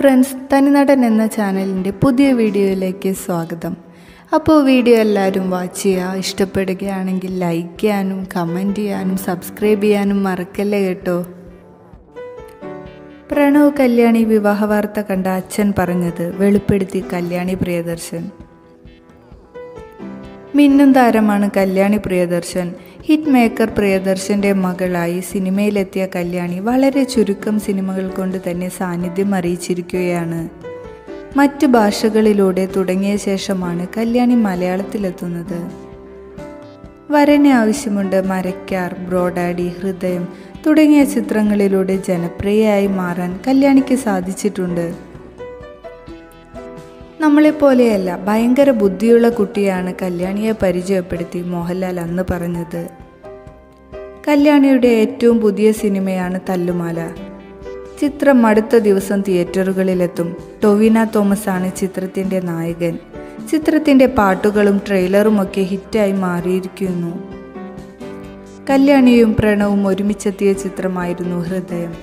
Friends തനിനടൻ എന്ന ചാനലിന്റെ പുതിയ വീഡിയോയിലേക്ക് സ്വാഗതം. അപ്പോൾ വീഡിയോ എല്ലാവരും വാച്ച് ചെയ്യുക. ഇഷ്ടപ്പെടുകയാണെങ്കിൽ ലൈക്ക് ചെയ്യാനും കമന്റ് ചെയ്യാനും സബ്സ്ക്രൈബ് ചെയ്യാനും മറക്കല്ലേ കേട്ടോ? പ്രണവ് കല്യാണി വിവാഹ വാർത്ത കണ്ട അച്ഛൻ പറഞ്ഞത് വെളിപ്പെടുത്തി കല്യാണി പ്രിയദർശൻ. മിന്നും താരമാണ് കല്യാണി പ്രിയദർശൻ. ഹിറ്റ് മേക്കർ പ്രിയദർശന്റെ മകളായി സിനിമയിലെത്തിയ കല്യാണി വളരെ ചുരുക്കം സിനിമകൾ കൊണ്ട് തന്നെ സാന്നിധ്യം അറിയിച്ചിരിക്കുകയാണ്. മറ്റു ഭാഷകളിലൂടെ തുടങ്ങിയ ശേഷമാണ് കല്യാണി മലയാളത്തിലെത്തുന്നത്. വരനെ ആവശ്യമുണ്ട് മരക്കാർ ബ്രോഡാഡി ഹൃദയം തുടങ്ങിയ ചിത്രങ്ങളിലൂടെ ജനപ്രിയയായി മാറാൻ കല്യാണിക്ക് സാധിച്ചിട്ടുണ്ട്. നമ്മളെപ്പോലെയല്ല ഭയങ്കര ബുദ്ധിയുള്ള കുട്ടിയാണ് കല്യാണിയെ പരിചയപ്പെടുത്തി മോഹൻലാൽ അന്ന് പറഞ്ഞത്. കല്യാണിയുടെ ഏറ്റവും പുതിയ സിനിമയാണ് തല്ലുമാല. ചിത്രം അടുത്ത ദിവസം തിയേറ്ററുകളിലെത്തും. ടൊവിന തോമസ് ആണ് ചിത്രത്തിന്റെ നായകൻ. ചിത്രത്തിന്റെ പാട്ടുകളും ട്രെയിലറുമൊക്കെ ഹിറ്റായി മാറിയിരിക്കുന്നു. കല്യാണിയും പ്രണവും ഒരുമിച്ചെത്തിയ ചിത്രമായിരുന്നു ഹൃദയം.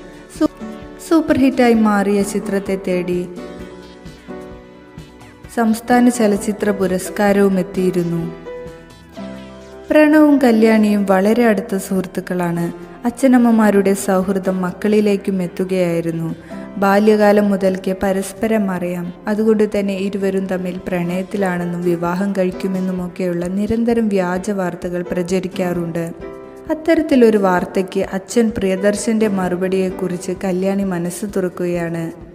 സൂപ്പർ ഹിറ്റായി മാറിയ ചിത്രത്തെ തേടി സംസ്ഥാന ചലച്ചിത്ര പുരസ്കാരവും എത്തിയിരുന്നു പ്രണവും കല്യാണിയും വളരെ അടുത്ത സുഹൃത്തുക്കളാണ്. അച്ഛനമ്മമാരുടെ സൗഹൃദം മക്കളിലേക്കും എത്തുകയായിരുന്നു. ബാല്യകാലം മുതൽക്കേ പരസ്പരം അറിയാം. അതുകൊണ്ട് തന്നെ ഇരുവരും തമ്മിൽ പ്രണയത്തിലാണെന്നും വിവാഹം കഴിക്കുമെന്നുമൊക്കെയുള്ള നിരന്തരം വ്യാജ വാർത്തകൾ പ്രചരിക്കാറുണ്ട്. അത്തരത്തിലൊരു വാർത്തയ്ക്ക് അച്ഛൻ പ്രിയദർശന്റെ മറുപടിയെക്കുറിച്ച് കല്യാണി മനസ്സ് തുറക്കുകയാണ്.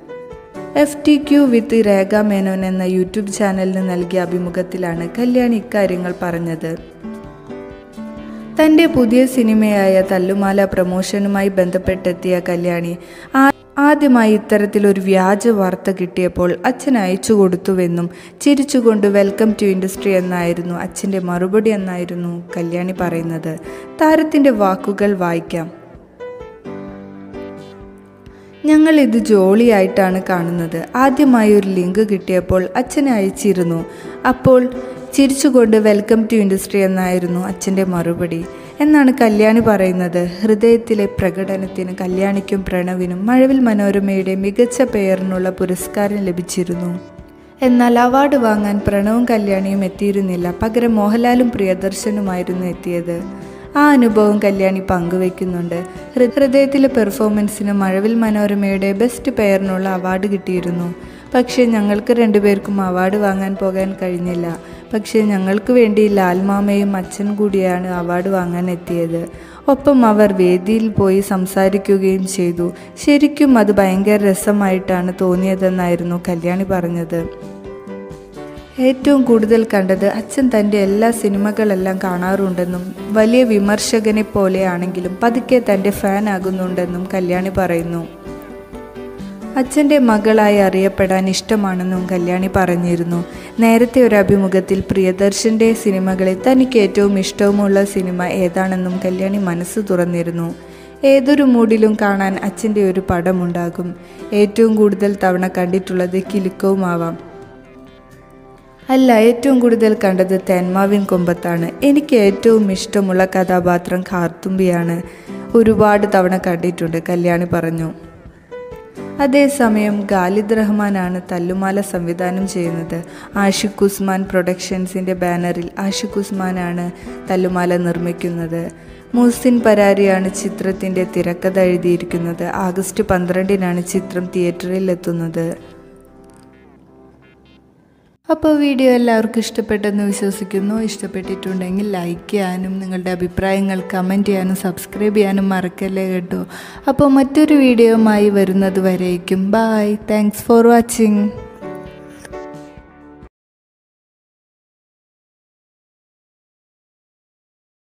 F T Q with Rekha Menon എന്ന യൂട്യൂബ് ചാനലിന് നൽകിയ അഭിമുഖത്തിലാണ് കല്യാണി ഇക്കാര്യങ്ങൾ പറഞ്ഞത്. തന്റെ പുതിയ സിനിമയായ തല്ലുമാല പ്രമോഷനുമായി ബന്ധപ്പെട്ടെത്തിയ കല്യാണി ആദ്യമായി ഇത്തരത്തിലൊരു വ്യാജ വാർത്ത കിട്ടിയപ്പോൾ അച്ഛൻ അയച്ചു കൊടുത്തുവെന്നും ചിരിച്ചുകൊണ്ട് വെൽക്കം ടു ഇൻഡസ്ട്രി എന്നായിരുന്നു അച്ഛന്റെ മറുപടി എന്നായിരുന്നു കല്യാണി പറയുന്നത്. താരത്തിന്റെ വാക്കുകൾ വായിക്കാം. ഞങ്ങൾ ഇത് ജോളിയായിട്ടാണ് കാണുന്നത്. ആദ്യമായി ഒരു ലിങ്ക് കിട്ടിയപ്പോൾ അച്ഛനെ അയച്ചിരുന്നു. അപ്പോൾ ചിരിച്ചുകൊണ്ട് വെൽക്കം ടു ഇൻഡസ്ട്രി എന്നായിരുന്നു അച്ഛന്റെ മറുപടി. എന്നാണ് കല്യാണി പറയുന്നത്. ഹൃദയത്തിലെ പ്രകടനത്തിന് കല്യാണിക്കും പ്രണവിനും മഴവിൽ മനോരമയുടെ മികച്ച പേരിനുള്ള പുരസ്കാരം ലഭിച്ചിരുന്നു. എന്നാൽ അവാർഡ് വാങ്ങാൻ പ്രണവും കല്യാണിയും എത്തിയിരുന്നില്ല. പകരം മോഹൻലാലും പ്രിയദർശനുമായിരുന്നു എത്തിയത്. ആ അനുഭവം കല്യാണി പങ്കുവെക്കുന്നുണ്ട് ഹൃദയത്തിലെ പെർഫോമൻസിന് മഴവിൽ മനോരമയുടെ ബെസ്റ്റ് പെയറിനുള്ള അവാർഡ് കിട്ടിയിരുന്നു. പക്ഷേ ഞങ്ങൾക്ക് രണ്ടുപേർക്കും അവാർഡ് വാങ്ങാൻ പോകാൻ കഴിഞ്ഞില്ല. പക്ഷേ ഞങ്ങൾക്ക് വേണ്ടി ലാൽമാമയും അച്ഛൻ കൂടിയാണ് അവാർഡ് വാങ്ങാൻ എത്തിയത്. ഒപ്പം അവർ വേദിയിൽ പോയി സംസാരിക്കുകയും ചെയ്തു. ശരിക്കും അത് ഭയങ്കര രസമായിട്ടാണ് തോന്നിയതെന്നായിരുന്നു കല്യാണി പറഞ്ഞത്. ഏറ്റവും കൂടുതൽ കണ്ടത് അച്ഛൻ തന്റെ എല്ലാ സിനിമകളെല്ലാം കാണാറുണ്ടെന്നും വലിയ വിമർശകനെ പോലെയാണെങ്കിലും പതുക്കെ തന്റെ ഫാൻ ആകുന്നുണ്ടെന്നും കല്യാണി പറയുന്നു. അച്ഛന്റെ മകളായി അറിയപ്പെടാൻ ഇഷ്ടമാണെന്നും കല്യാണി പറഞ്ഞിരുന്നു. നേരത്തെ ഒരു അഭിമുഖത്തിൽ പ്രിയദർശന്റെ സിനിമകളിൽ തനിക്ക് ഏറ്റവും ഇഷ്ടവുമുള്ള സിനിമ ഏതാണെന്നും കല്യാണി മനസ്സ് തുറന്നിരുന്നു. ഏതൊരു മൂഡിലും കാണാൻ അച്ഛന്റെ ഒരു പടമുണ്ടാകും. ഏറ്റവും കൂടുതൽ തവണ കണ്ടിട്ടുള്ളത് കിലുക്കവുമാവാം. അല്ല ഏറ്റവും കൂടുതൽ കണ്ടത് തെന്മാവിൻ കുമ്പത്താണ്. എനിക്ക് ഏറ്റവും ഇഷ്ടമുള്ള കഥാപാത്രം കാർത്തുമ്പിയാണ്. ഒരുപാട് തവണ കണ്ടിട്ടുണ്ട് കല്യാണി പറഞ്ഞു. അതേസമയം ഖാലിദ് റഹ്മാനാണ് തല്ലുമാല സംവിധാനം ചെയ്യുന്നത്. ആഷിഖ് ഉസ്മാൻ പ്രൊഡക്ഷൻസിന്റെ ബാനറിൽ ആഷിഖ് ഉസ്മാനാണ് തല്ലുമാല നിർമ്മിക്കുന്നത്. മുഹ്സിൻ പരാരിയാണ് ചിത്രത്തിന്റെ തിരക്കഥ എഴുതിയിരിക്കുന്നത്. ആഗസ്റ്റ് പന്ത്രണ്ടിനാണ് ചിത്രം തിയേറ്ററിൽ എത്തുന്നത് അപ്പോൾ വീഡിയോ എല്ലാവർക്കും ഇഷ്ടപ്പെട്ടെന്ന് വിശ്വസിക്കുന്നു. ഇഷ്ടപ്പെട്ടിട്ടുണ്ടെങ്കിൽ ലൈക്ക് ചെയ്യാനും നിങ്ങളുടെ അഭിപ്രായങ്ങൾ കമന്റ് ചെയ്യാനും സബ്സ്ക്രൈബ് ചെയ്യാനും മറക്കല്ലേ കേട്ടോ. അപ്പോൾ മറ്റൊരു വീഡിയോയുമായി വരുന്നത് വരേക്കും. Bye thanks for watching